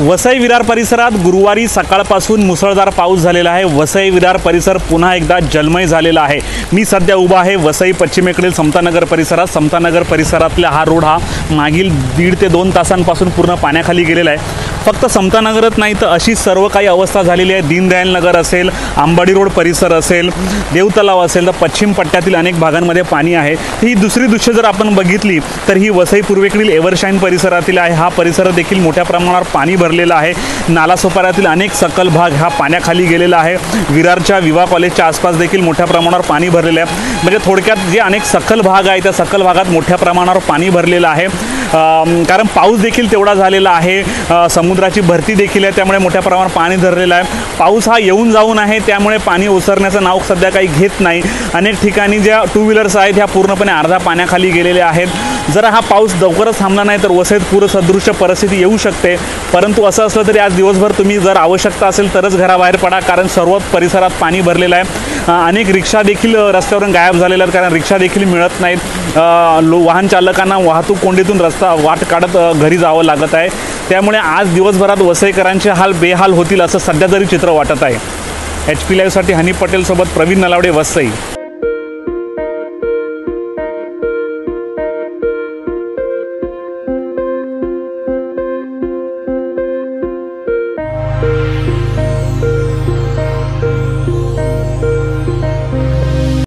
वसई विरार परिसरात गुरुवारी सकाळपासून मुसळधार पाऊस झालेला आहे. वसई विरार परिसर पुन्हा एकदा जलमय झालेला आहे. मी सध्या उभा आहे वसई पश्चिमेकडील समतानगर परिसरात. समतानगर परिसरातला हा रोड हा मागील दीड ते दोन तासांपासून पूर्ण पाण्याखाली गेलेला आहे. फक्त समतानगरच नाही तर अशी सर्व काही अवस्था झालेली आहे. दीनदयाल नगर असेल आंबाडी रोड परिसर असेल देवतलाव असेल तर पश्चिम पट्ट्यातील अनेक भागांमध्ये पाणी आहे. ही दुसरी दृश्य जर आपण बघितली तर ही वसई पूर्वेकडील एव्हरशाईन परिसरातील आहे. हा परिसर देखील मोठ्या प्रमाणावर पाणी भरलेला आहे. नालासोपाऱ्यातील अनेक सकल भाग हा पाण्याखाली गेलेला आहे. विरारच्या विवा कॉलेजच्या आसपास देखील मोठ्या प्रमाणावर पाणी भरलेलं आहे. म्हणजे थोडक्यात जे अनेक सकल भाग आहे त्या सकल भागात मोठ्या प्रमाणावर पाणी भरलेलं आहे. कारण पाऊस देखील तेवढा झालेला आहे. समुद्राची भरती देखील आहे त्यामुळे मोठ्या प्रमाणात पाणी धरलेलं आहे. पाऊस हा येऊन जाऊन आहे त्यामुळे पाणी ओसरण्याचं नाव सध्या काही घेत नाही. अनेक ठिकाणी ज्या टू व्हीलर्स आहेत ह्या पूर्णपणे अर्धा पाण्याखाली गेलेल्या आहेत. जर हा पाऊस लवकरच थांबला नाही तर वसईत पूरसदृश्य परिस्थिती येऊ शकते. परंतु असं असलं तरी आज दिवसभर तुम्ही जर आवश्यकता असेल तरच घराबाहेर पडा कारण सर्व परिसरात पाणी भरलेलं आहे. अनेक रिक्षा देखील रस्त्यावरून गायब झालेल्या आहेत कारण रिक्षा देखील मिळत नाहीत. लो वाहन चालकांना वाहतूक कोंडीतून रस्ता वाट काढत घरी जावं लागत आहे. त्यामुळे आज दिवसभरात वसईकरांचे हाल बेहाल होतील असं सध्या तरी चित्र वाटत आहे. एच पी लाईव्हसाठी हनी पटेलसोबत प्रवीण नलावडे वसई.